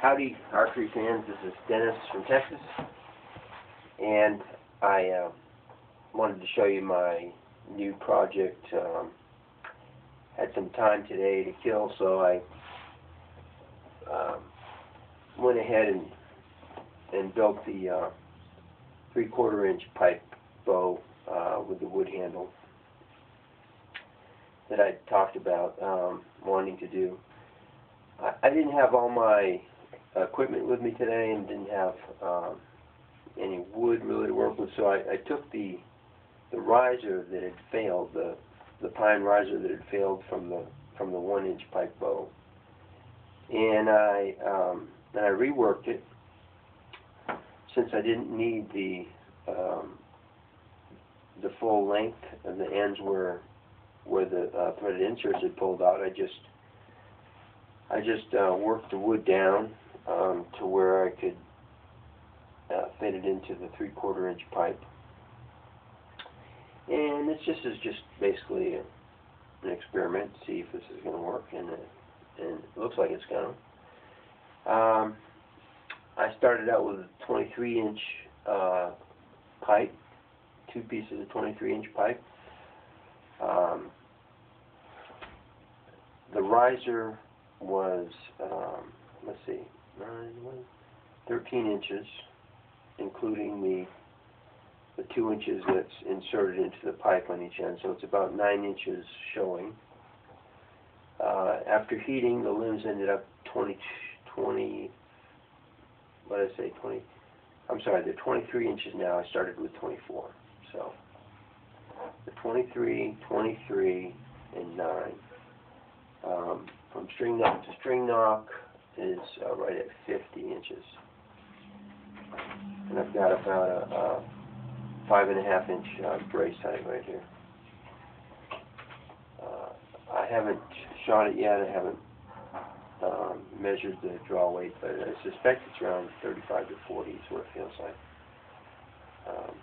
Howdy, archery fans. This is Dennis from Texas, and I uh, wanted to show you my new project. Um, had some time today to kill, so I um, went ahead and and built the uh, three-quarter inch pipe bow uh, with the wood handle that I talked about um, wanting to do. I, I didn't have all my equipment with me today and didn't have um, any wood really to work with, so I, I took the the riser that had failed, the the pine riser that had failed from the from the one inch pipe bow, and I um, and I reworked it since I didn't need the um, the full length and the ends where where the uh, threaded inserts had pulled out. I just I just uh, worked the wood down um, to where I could uh, fit it into the three-quarter inch pipe. And this just is just basically a, an experiment to see if this is going to work, and it, and it looks like it's going to. Um, I started out with a 23 inch uh, pipe, two pieces of 23 inch pipe. Um, the riser was, um, let's see, nine, 13 inches, including the the two inches that's inserted into the pipe on each end, so it's about nine inches showing. Uh, after heating, the limbs ended up 20, 20, what did I say, 20, I'm sorry, they're 23 inches now, I started with 24, so the 23, 23, and 9. Um, from string nock to string nock is uh, right at 50 inches. And I've got about a, a five and a half inch uh, brace height right here. Uh, I haven't shot it yet. I haven't um, measured the draw weight, but I suspect it's around 35 to 40 is what it feels like. Um,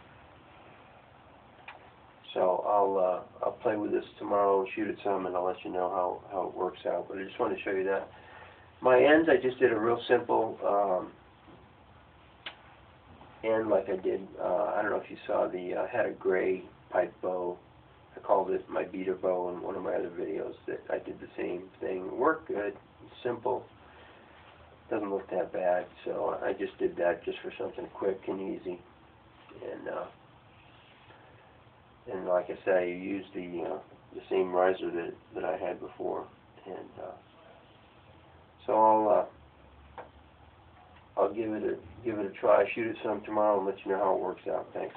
so I'll uh, I'll play with this tomorrow, shoot it some, and I'll let you know how how it works out. But I just wanted to show you that. My ends, I just did a real simple um, end like I did. Uh, I don't know if you saw the uh, had a gray pipe bow. I called it my beater bow in one of my other videos. That I did the same thing. Worked good, simple. Doesn't look that bad. So I just did that just for something quick and easy. And uh, and like I said, I used the uh, the same riser that that I had before, and uh, so I'll uh, I'll give it a give it a try, shoot it some tomorrow, and let you know how it works out. Thanks.